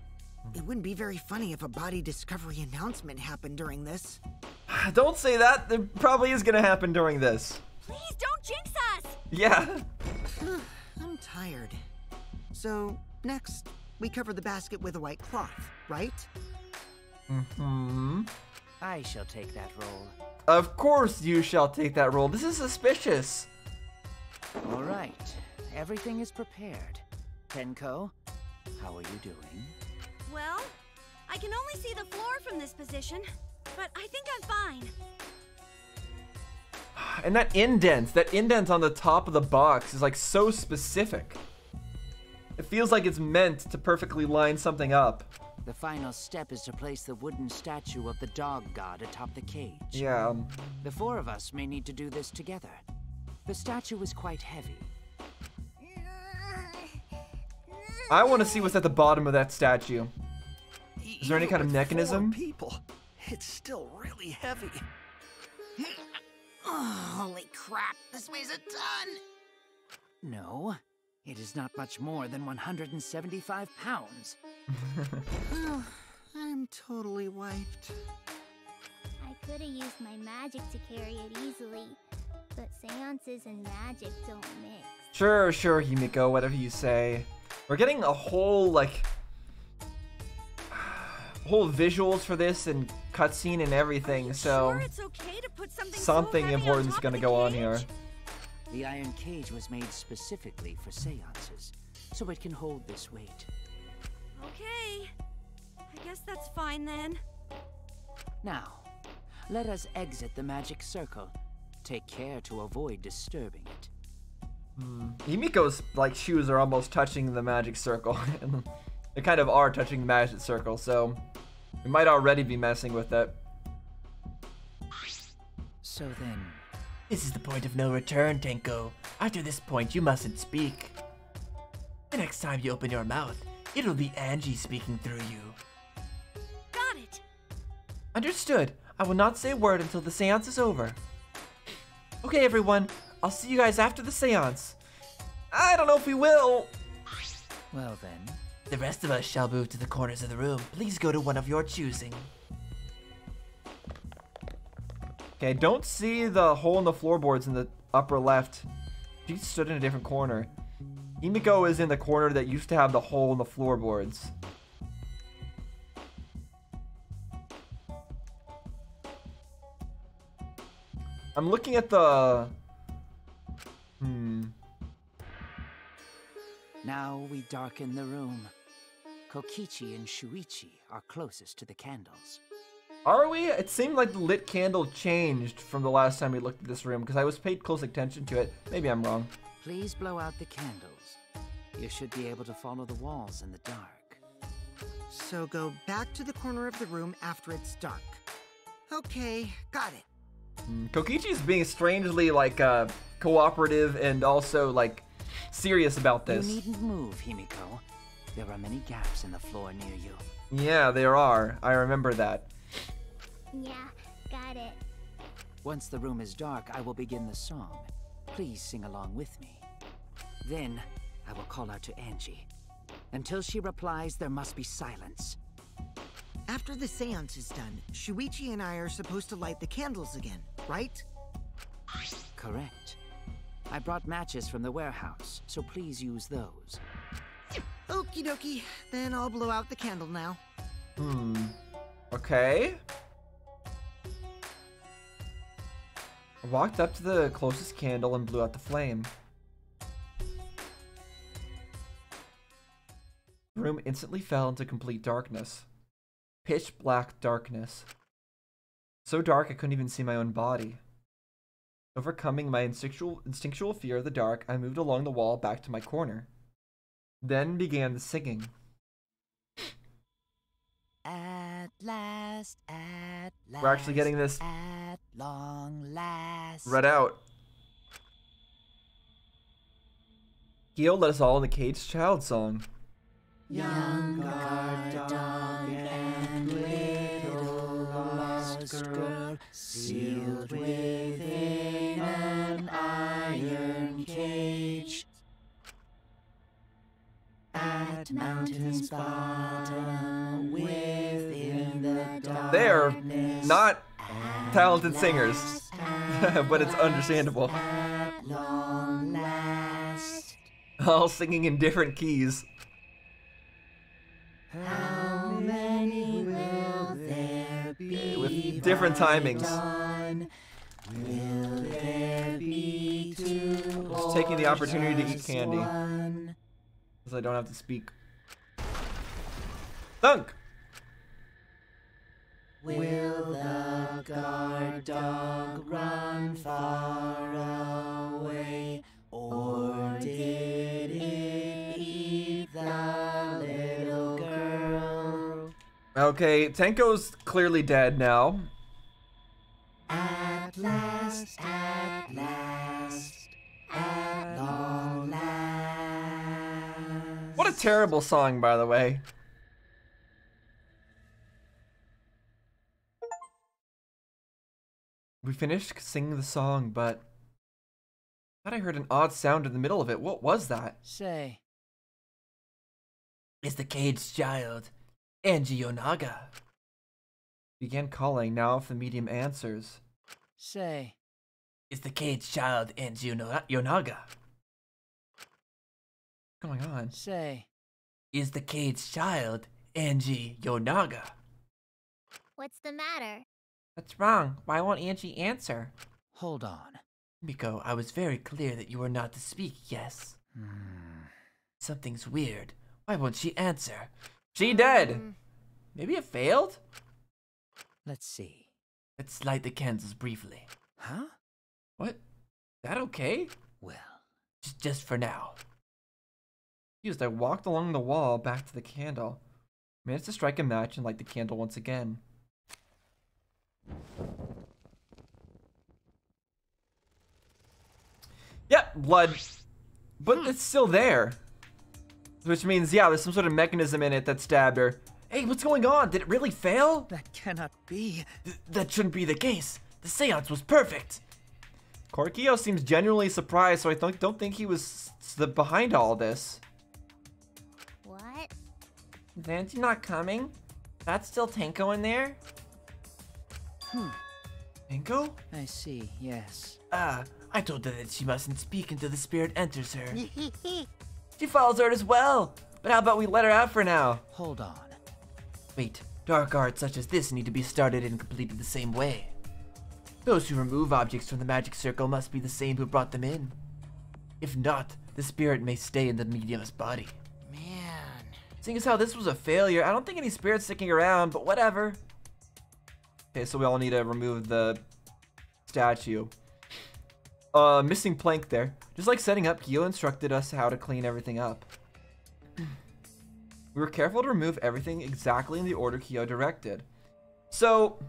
It wouldn't be very funny if a body discovery announcement happened during this. Don't say that. It probably is gonna happen during this. Please don't jinx us! Yeah. I'm tired. So, next, we cover the basket with a white cloth, right? Hmm. I shall take that role. Of course you shall take that role. This is suspicious. All right, everything is prepared. Tenko, how are you doing? Well, I can only see the floor from this position, but I think I'm fine. And that indent, that indent on the top of the box is like so specific. It feels like it's meant to perfectly line something up. The final step is to place the wooden statue of the dog god atop the cage. Yeah. um, The four of us may need to do this together. The statue is quite heavy. I want to see what's at the bottom of that statue. Is there any kind of with four mechanism? people, it's still really heavy. Oh, holy crap, this weighs a ton! No, it is not much more than 175 pounds. Oh, I'm totally wiped. I could have used my magic to carry it easily, but seances and magic don't mix. Sure, sure, Himiko, whatever you say. We're getting a whole, like, whole visuals for this and cutscene and everything, so Sure, it's okay to put something, so something heavy on important's gonna of the go on here. Cage? The iron cage was made specifically for seances, so it can hold this weight. Okay. I guess that's fine then. Now, let us exit the magic circle. Take care to avoid disturbing it. Hmm. Himiko's like shoes are almost touching the magic circle. and they kind of are touching the magic circle, so we might already be messing with it. So then, This is the point of no return, Tenko. After this point, you mustn't speak. The next time you open your mouth, it'll be Angie speaking through you. Got it. Understood. I will not say a word until the seance is over. Okay, everyone. I'll see you guys after the seance. I don't know if we will. well then, The rest of us shall move to the corners of the room. Please go to one of your choosing. Okay, don't see the hole in the floorboards in the upper left. She stood in a different corner. Himiko is in the corner that used to have the hole in the floorboards. I'm looking at the. Hmm. now we darken the room. Kokichi and Shuichi are closest to the candles. Are we? It seemed like the lit candle changed from the last time we looked at this room because I was paid close attention to it. Maybe I'm wrong. Please blow out the candles. You should be able to follow the walls in the dark. So go back to the corner of the room after it's dark. Okay, got it. Hmm, Kokichi is being strangely like uh, cooperative and also like serious about this. You this. needn't move, Himiko. There are many gaps in the floor near you. Yeah, there are. I remember that. Yeah, got it. Once the room is dark, I will begin the song. Please sing along with me. Then, I will call out to Angie. Until she replies, there must be silence. After the seance is done, Shuichi and I are supposed to light the candles again, right? Correct. I brought matches from the warehouse, so please use those. Okie dokie, then I'll blow out the candle now. Hmm. Okay. I walked up to the closest candle and blew out the flame. The room instantly fell into complete darkness. Pitch black darkness. So dark I couldn't even see my own body. Overcoming my instinctual, instinctual fear of the dark, I moved along the wall back to my corner. Then began the singing. Uh, At last, at last. We're actually getting this At long last. read out. Gil led us all in the Caged Child song. Young guard dog and little lost girl sealed within an iron cage. At mountain's bottom, within the dark. They're not talented singers, but it's understandable. All singing in different keys. With different timings. Just taking the opportunity to eat candy. Because I don't have to speak. Thunk! Will the guard dog run far away, or did it eat the little girl? Okay, Tenko's clearly dead now. At last, at last, at long last. What a terrible song, by the way. We finished singing the song, but I thought I heard an odd sound in the middle of it. What was that? Say, It's the caged child, Angie Yonaga. Began calling. Now, if the medium answers, say, It's the caged child, Angie Yono- Yonaga. what's going on? say. Is the caged child, Angie Yonaga. What's the matter? What's wrong? Why won't Angie answer? Hold on. Miko, I was very clear that you were not to speak, yes. Hmm. Something's weird. Why won't she answer? She dead. Mm, Maybe it failed? Let's see. Let's light the candles briefly. Huh? What? That okay? Well, Just, just for now. Confused, I walked along the wall back to the candle. Managed to strike a match and light the candle once again. Yep, blood. But hmm. it's still there. Which means, yeah, there's some sort of mechanism in it that stabbed her. Hey, what's going on? Did it really fail? that cannot be. Th- that shouldn't be the case. The seance was perfect. Korkio seems genuinely surprised, so I don't, don't think he was the behind all this. what? Is Angie not coming? That's still Tenko in there? Inko? I see, yes. Ah, I told her that she mustn't speak until the spirit enters her. she follows her as well. But how about we let her out for now? Hold on. Wait, dark arts such as this need to be started and completed the same way. Those who remove objects from the magic circle must be the same who brought them in. If not, the spirit may stay in the medium's body. Man. Seeing as how this was a failure, I don't think any spirit's sticking around, but whatever. Okay, so we all need to remove the statue. Uh, missing plank there. Just like setting up, Kiyo instructed us how to clean everything up. We were careful to remove everything exactly in the order Kiyo directed. So,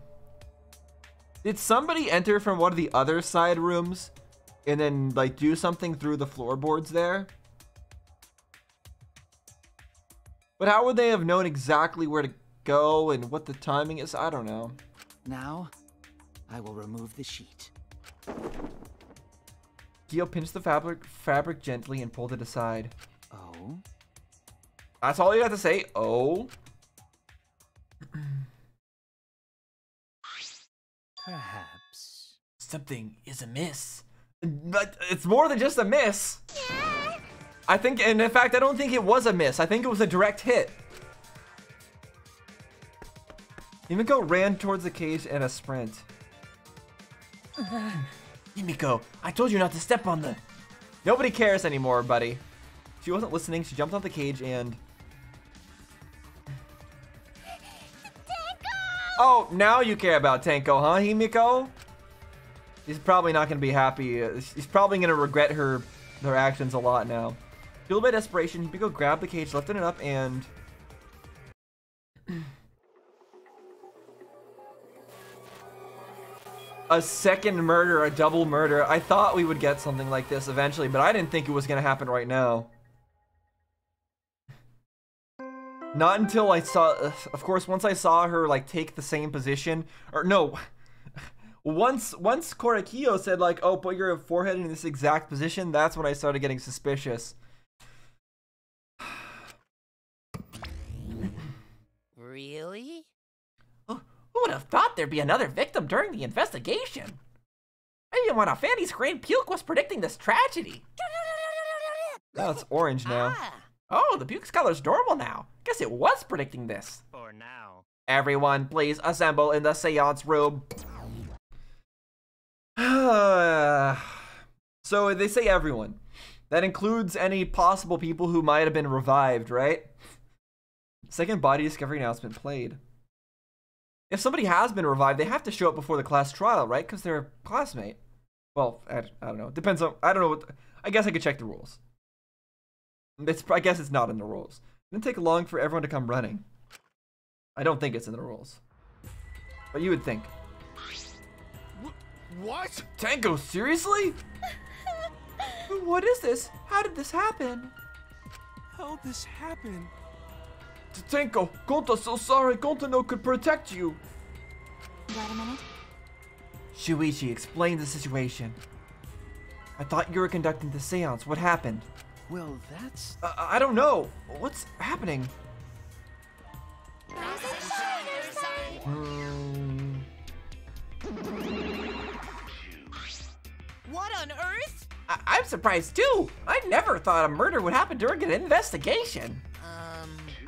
did somebody enter from one of the other side rooms and then like do something through the floorboards there? But how would they have known exactly where to go and what the timing is? I don't know. Now, I will remove the sheet. Kiyo pinched the fabric fabric gently and pulled it aside. Oh? That's all you have to say. Oh. Perhaps. Something is amiss. But it's more than just a miss. I think, and in fact, I don't think it was a miss. I think it was a direct hit. Himiko ran towards the cage in a sprint. Himiko, I told you not to step on the. Nobody cares anymore, buddy. She wasn't listening. She jumped off the cage and. Oh, now you care about Tenko, huh, Himiko? He's probably not going to be happy. Uh, He's probably going to regret her her actions a lot now. Fueled by desperation, Himiko grabbed the cage, lifted it up, and a second murder, a double murder. I thought we would get something like this eventually, but I didn't think it was going to happen right now. Not until I saw, of course, once I saw her like take the same position, or no, once once Korakiyo said like, "Oh, put your forehead in this exact position," that's when I started getting suspicious. Really? Who would have thought there'd be another victim during the investigation? Maybe one of Fanny's great puke was predicting this tragedy. Now it's orange now. Ah, Oh, the puke's color's normal now. Guess it was predicting this. for now. Everyone, please assemble in the seance room. so they say everyone. That includes any possible people who might have been revived, right? Second body discovery announcement played. If somebody has been revived, they have to show up before the class trial, right? Because they're a classmate. Well, I, I don't know. Depends on. I don't know what. I guess I could check the rules. It's. I guess it's not in the rules. It didn't take long for everyone to come running. I don't think it's in the rules. But you would think. What? Tango, seriously? what is this? How did this happen? How'd this happen? Tenko, Gonta's so sorry. Gontano could protect you. Wait a minute. Shuichi, explain the situation. I thought you were conducting the seance. What happened? Well, that's. Uh, I don't know. What's happening? Hmm. What on earth? I- I'm surprised too. I never thought a murder would happen during an investigation.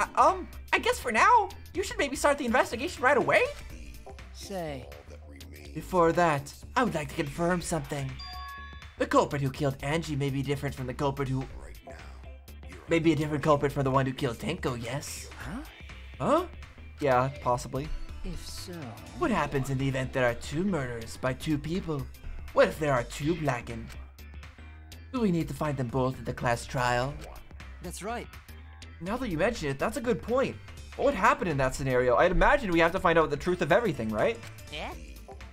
Um, Uh, um, I guess for now, you should maybe start the investigation right away. say, Before that, I would like to confirm something. The culprit who killed Angie may be different from the culprit who. Right now, Maybe a different culprit from the one who killed Tenko, yes? huh? Huh? Yeah, possibly. If so, What happens in the event there are two murders by two people? What if there are two blackened? Do we need to find them both at the class trial? that's right. Now that you mention it, that's a good point. What would happen in that scenario? I'd imagine we have to find out the truth of everything, right? Yeah?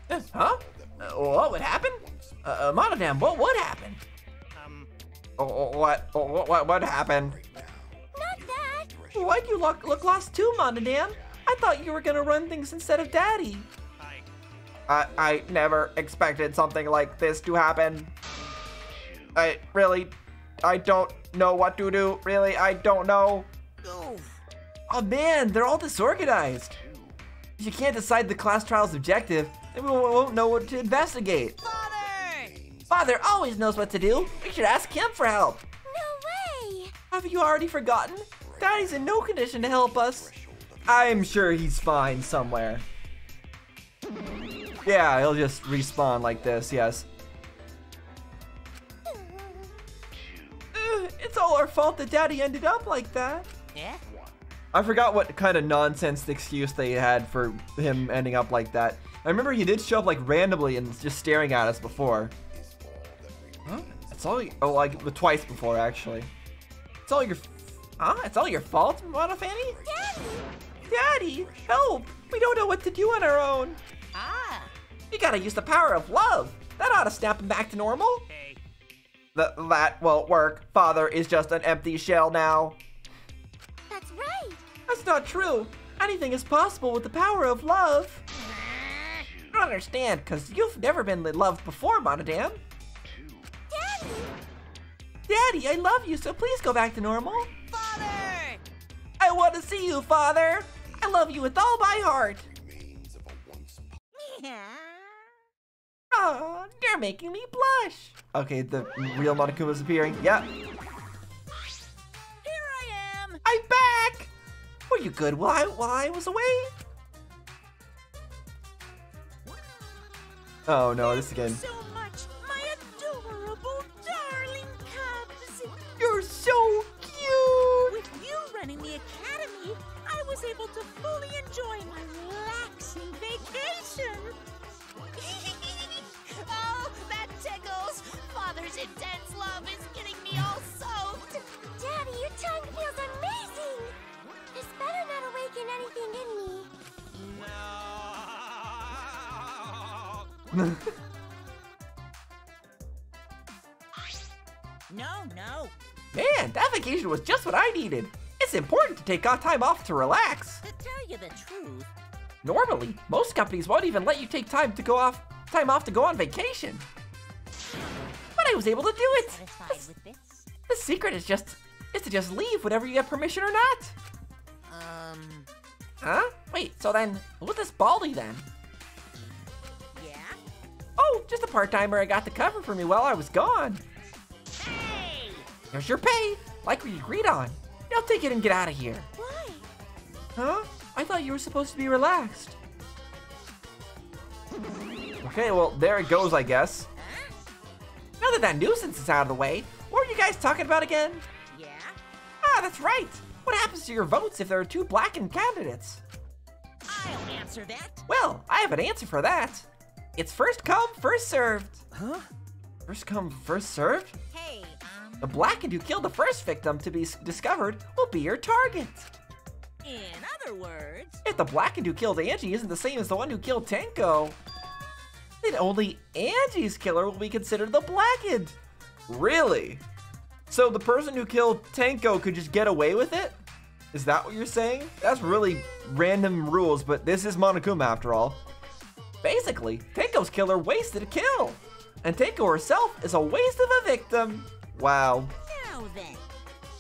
Uh, Huh? Uh, what would happen? Uh, uh, Monodam, what would happen? Um, Oh, oh, what, oh, what, what, what happened? Not that. Why'd you look, look lost too, Monodam? I thought you were gonna run things instead of Daddy. I. I, I never expected something like this to happen. I really, I don't know what to do. Really, I don't know. Oh man, they're all disorganized. If you can't decide the class trial's objective, then we won't know what to investigate. Father! Father always knows what to do. We should ask him for help. No way. Have you already forgotten? Daddy's in no condition to help us. I'm sure he's fine somewhere. Yeah, he'll just respawn like this, yes. It's all our fault that Daddy ended up like that. Yeah? I forgot what kind of nonsense excuse they had for him ending up like that. I remember he did show up like randomly and just staring at us before. Huh? It's all y- oh like twice before actually. It's all your Huh? It's all your fault, Monophanie? Daddy. Daddy, help! We don't know what to do on our own. Ah! You gotta use the power of love. That ought to snap him back to normal. Hey. Th- that won't work. Father is just an empty shell now. That's right. That's not true. Anything is possible with the power of love. I don't understand, because you've never been loved before, Monodam. Daddy. Daddy, I love you, so please go back to normal. Father! I want to see you, Father. I love you with all my heart. Aw, you're making me blush. Okay, the real Monokuma's appearing. Yep. Here I am! I'm back. Were you good while I, while I was away? Oh no, this again. so much, my adorable darling cubs. You're so cute! With you running the academy, I was able to fully enjoy my relaxing vacation. oh! Father's intense love is getting me all soaked. Daddy, your tongue feels amazing! This better not awaken anything in me. No, no. Man, that vacation was just what I needed. It's important to take off time off to relax. To tell you the truth, Normally, most companies won't even let you take time to go off time off to go on vacation. I was able to do it. this? The secret is just is to just leave whenever you get permission or not. Um, Huh? Wait, so then who's this Baldy then? yeah? Oh, just a part-timer I got to cover for me while I was gone. Hey! Here's your pay, like we agreed on. Now take it and get out of here. Why? Huh? I thought you were supposed to be relaxed. Okay, well, there it goes, I guess. Now that that nuisance is out of the way, what were you guys talking about again? Yeah? Ah, that's right. What happens to your votes if there are two blackened candidates? I'll answer that. Well, I have an answer for that. It's first come, first served. Huh? First come, first served? Hey, um, The blackened who killed the first victim to be discovered will be your target. in other words, If the blackened who killed Angie isn't the same as the one who killed Tenko, then only Angie's killer will be considered the blackened. Really? So the person who killed Tenko could just get away with it? Is that what you're saying? That's really random rules, but this is Monokuma after all. Basically, Tenko's killer wasted a kill, and Tenko herself is a waste of a victim. Wow. now then,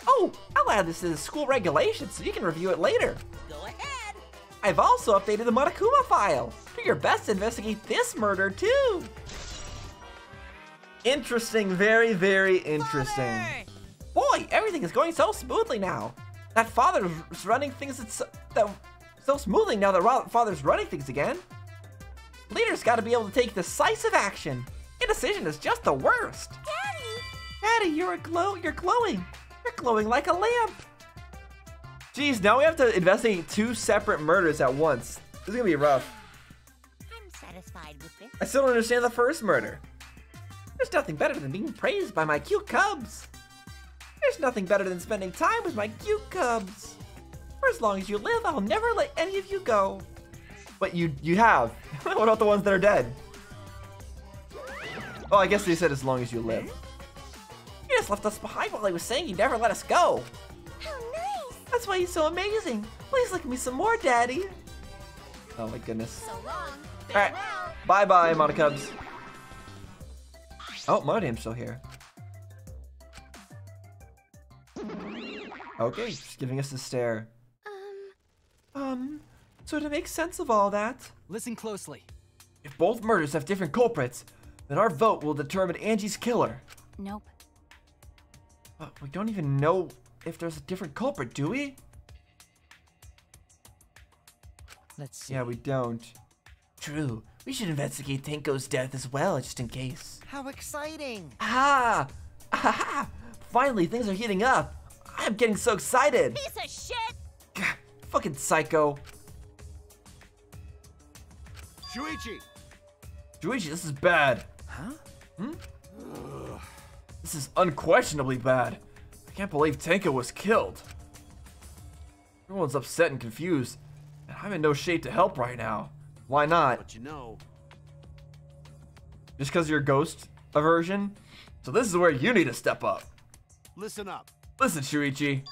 Oh, I'll add this to the school regulations so you can review it later. go ahead. I've also updated the Monokuma file. Your best to investigate this murder too. Interesting, very, very interesting. Father! Boy, everything is going so smoothly now. That father's running things it's that so smoothly now that father's running things again. Leaders got to be able to take decisive action. Indecision is just the worst. Daddy! Daddy, you're a glow. You're glowing. You're glowing like a lamp. Geez, now we have to investigate two separate murders at once. This is gonna be rough. With this. I still don't understand the first murder. There's nothing better than being praised by my cute cubs. There's nothing better than spending time with my cute cubs. For as long as you live, I'll never let any of you go. But you you have. what about the ones that are dead? Oh, I guess they said as long as you live. You just left us behind while I was saying you'd never let us go. How nice! That's why he's so amazing. Please lick me some more, Daddy. Oh my goodness. So long. Alright. Bye bye, Monokubs. Oh, Monodam's still here. Okay, just giving us a stare. Um, Um, so to make sense of all that, Listen closely. If both murders have different culprits, then our vote will determine Angie's killer. Nope. But we don't even know if there's a different culprit, do we? Let's see. Yeah, we don't. True. We should investigate Tenko's death as well, just in case. How exciting! Ah! Ah! Finally, things are heating up. I'm getting so excited. Piece of shit. Gah, fucking psycho. Shuichi! Juichi, this is bad. Huh? Hmm? This is unquestionably bad. I can't believe Tenko was killed. Everyone's upset and confused, and I'm in no shape to help right now. Why not? But you know, Just because you're ghost aversion? So this is where you need to step up. listen up. Listen, Shuichi.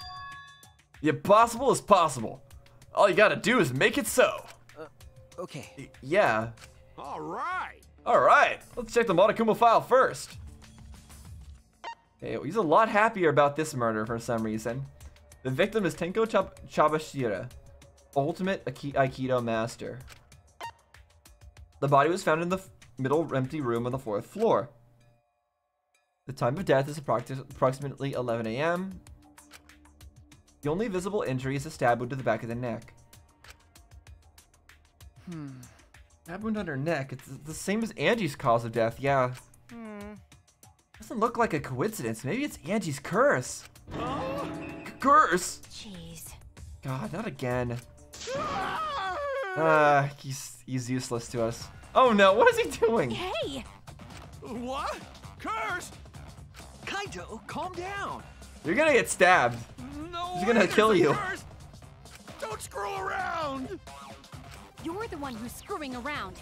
The impossible is possible. All you gotta do is make it so. Uh, okay. Y- yeah. All right. Alright, let's check the Monokuma file first. Okay, he's a lot happier about this murder for some reason. The victim is Tenko Chab- Chabashira, ultimate Aikido master. The body was found in the middle empty room on the fourth floor. The time of death is approximately 11 a.m. The only visible injury is a stab wound to the back of the neck. Hmm. Stab wound on her neck. It's the same as Angie's cause of death. Yeah. Hmm. Doesn't look like a coincidence. Maybe it's Angie's curse. C- curse. Jeez. God, not again. Ah, he's he's useless to us. Oh no, what is he doing? Hey! What? Curse! Kaito, calm down. You're gonna get stabbed. No He's gonna kill you. curse. Don't screw around. You're the one who's screwing around.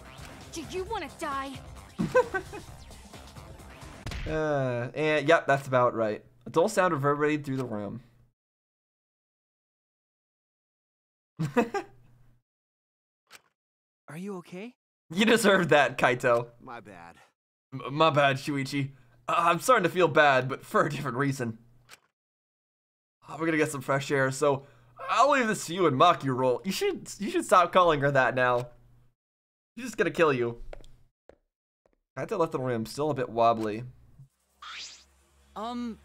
Do you want to die? Uh, and yep, that's about right. A dull sound reverberated through the room. Are you okay? You deserved that, Kaito. My bad. M- my bad, Shuichi. Uh, I'm starting to feel bad, but for a different reason. Uh, we're gonna get some fresh air, so I'll leave this to you and Maki Roll. You should you should stop calling her that now. She's just gonna kill you. Kaito left the room, still a bit wobbly. Um,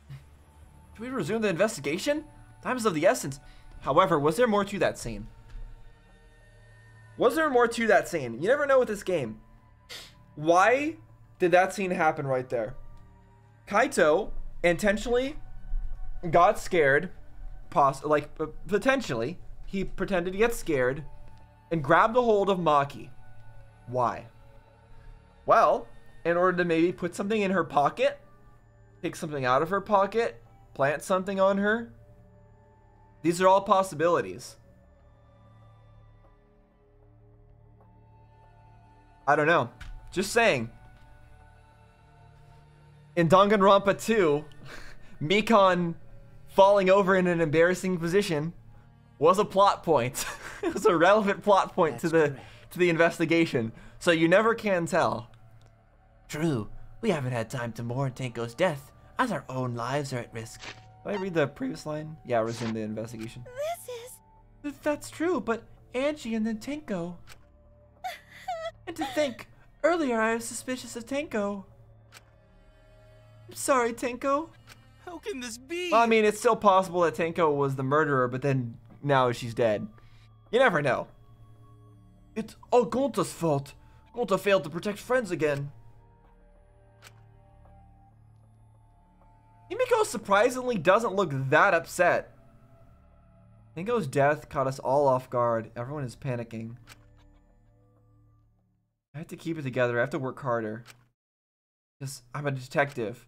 Should we resume the investigation? Time is of the essence. However, was there more to that scene? Was there more to that scene? You never know with this game. Why did that scene happen right there? Kaito intentionally got scared, poss- like potentially, he pretended to get scared and grabbed a hold of Maki. Why? Well, in order to maybe put something in her pocket, take something out of her pocket, plant something on her. These are all possibilities. I don't know. Just saying. In Danganronpa 2, Mikan falling over in an embarrassing position was a plot point. it was a relevant plot point to the to the investigation. So you never can tell. True, we haven't had time to mourn Tenko's death, as our own lives are at risk. Did I read the previous line? Yeah, resume the investigation. This is. That's true, but Angie and then Tenko. And to think, earlier I was suspicious of Tenko. I'm sorry, Tenko. how can this be? Well, I mean, it's still possible that Tenko was the murderer, but then now she's dead. You never know. It's all Gonta's fault. Gonta failed to protect friends again. Himiko surprisingly doesn't look that upset. Tenko's death caught us all off guard. Everyone is panicking. I have to keep it together. I have to work harder. Because I'm a detective.